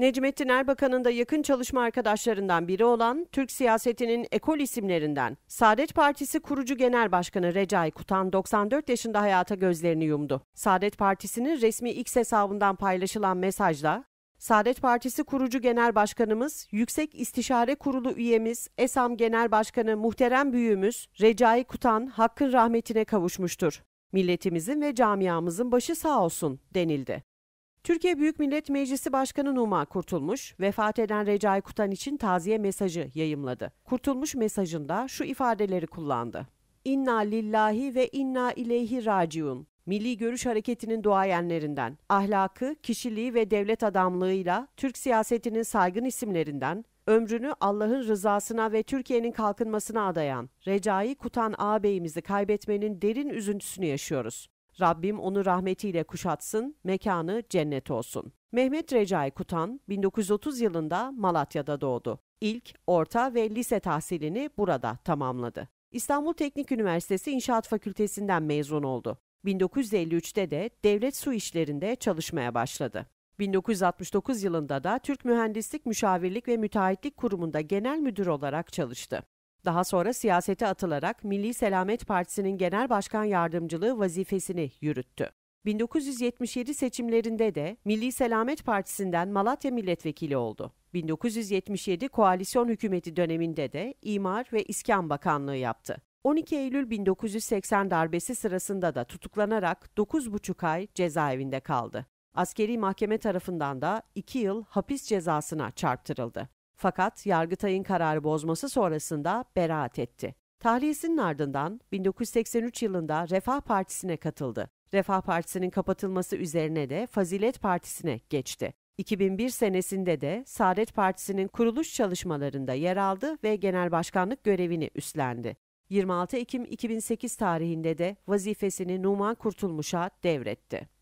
Necmettin Erbakan'ın da yakın çalışma arkadaşlarından biri olan Türk siyasetinin ekol isimlerinden Saadet Partisi kurucu genel başkanı Recai Kutan 94 yaşında hayata gözlerini yumdu. Saadet Partisi'nin resmi X hesabından paylaşılan mesajda Saadet Partisi kurucu genel başkanımız, Yüksek İstişare Kurulu üyemiz, ESAM Genel Başkanı muhterem büyüğümüz Recai Kutan hakkın rahmetine kavuşmuştur. Milletimizin ve camiamızın başı sağ olsun denildi. Türkiye Büyük Millet Meclisi Başkanı Numa Kurtulmuş, vefat eden Recai Kutan için taziye mesajı yayımladı. Kurtulmuş mesajında şu ifadeleri kullandı. İnna lillahi ve inna ileyhi raciun. Milli Görüş Hareketi'nin duayenlerinden, ahlakı, kişiliği ve devlet adamlığıyla Türk siyasetinin saygın isimlerinden, ömrünü Allah'ın rızasına ve Türkiye'nin kalkınmasına adayan Recai Kutan ağabeyimizi kaybetmenin derin üzüntüsünü yaşıyoruz. Rabbim onu rahmetiyle kuşatsın, mekanı cennet olsun. Mehmet Recai Kutan 1930 yılında Malatya'da doğdu. İlk, orta ve lise tahsilini burada tamamladı. İstanbul Teknik Üniversitesi İnşaat Fakültesinden mezun oldu. 1953'te de devlet su işlerinde çalışmaya başladı. 1969 yılında da Türk Mühendislik Müşavirlik ve Müteahhitlik Kurumu'nda genel müdür olarak çalıştı. Daha sonra siyasete atılarak Milli Selamet Partisi'nin genel başkan yardımcılığı vazifesini yürüttü. 1977 seçimlerinde de Milli Selamet Partisi'nden Malatya milletvekili oldu. 1977 koalisyon hükümeti döneminde de İmar ve İskan Bakanlığı yaptı. 12 Eylül 1980 darbesi sırasında da tutuklanarak 9,5 ay cezaevinde kaldı. Askeri mahkeme tarafından da 2 yıl hapis cezasına çarptırıldı. Fakat Yargıtay'ın kararı bozması sonrasında beraat etti. Tahliyesinin ardından 1983 yılında Refah Partisi'ne katıldı. Refah Partisi'nin kapatılması üzerine de Fazilet Partisi'ne geçti. 2001 senesinde de Saadet Partisi'nin kuruluş çalışmalarında yer aldı ve genel başkanlık görevini üstlendi. 26 Ekim 2008 tarihinde de vazifesini Numan Kurtulmuş'a devretti.